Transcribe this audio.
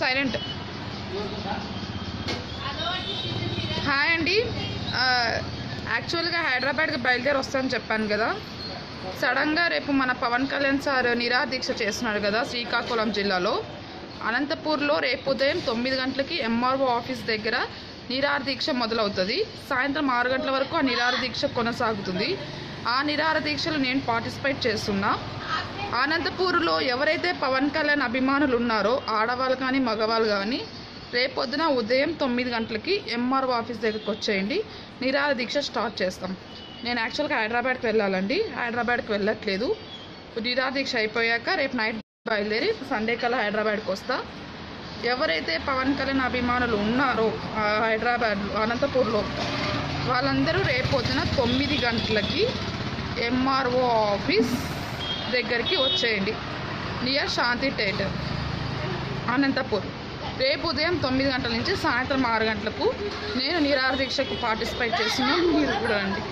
Silent. Hi అండి. యాక్చువల్గా హైదరాబాద్కి బయలుదేరి వస్తాను చెప్పాను కదా. సడన్గా రేపు మన పవన్ కళ్యాణ్ సార్ నిరాదీక్ష చేస్తున్నారు చేస్తున్నాడు కదా శ్రీకాకుళం జిల్లాలో. అనంతపూర్లో రేపు ఉదయం తొమ్మిది గంటలకి ఎంఆర్ఓ ఆఫీస్ దగ్గర నిరాహార దీక్ష మొదలవుతుంది. సాయంత్రం ఆరు గంటల వరకు ఆ నిరాహార దీక్ష కొనసాగుతుంది. ఆ నిరార దీక్షలు నేను పార్టిసిపేట్ చేస్తున్నా. అనంతపూర్లో ఎవరైతే పవన్ కళ్యాణ్ అభిమానులు ఉన్నారో ఆడవాళ్ళు కానీ మగవాళ్ళు కానీ రేపొద్దున ఉదయం తొమ్మిది గంటలకి ఎంఆర్ఓ ఆఫీస్ దగ్గరికి వచ్చేయండి. నిరాహార దీక్ష స్టార్ట్ చేస్తాం. నేను యాక్చువల్గా హైదరాబాద్కి వెళ్ళాలండి. హైదరాబాద్కి వెళ్ళట్లేదు. నిరాహార దీక్ష అయిపోయాక రేపు నైట్ బయలుదేరి సండే కల్లా హైదరాబాద్కి వస్తా. ఎవరైతే పవన్ కళ్యాణ్ అభిమానులు ఉన్నారో హైదరాబాద్ అనంతపూర్లో వాళ్ళందరూ రేపొద్దున తొమ్మిది గంటలకి ఎంఆర్ఓ ఆఫీస్ దగ్గరికి వచ్చేయండి. Near Shanti theatre Anantapur. రేపు ఉదయం తొమ్మిది గంటల నుంచి సాయంత్రం ఆరు గంటలకు నేను నిరాహార దీక్షకు పార్టిసిపేట్ చేసిన మీరు కూడా అండి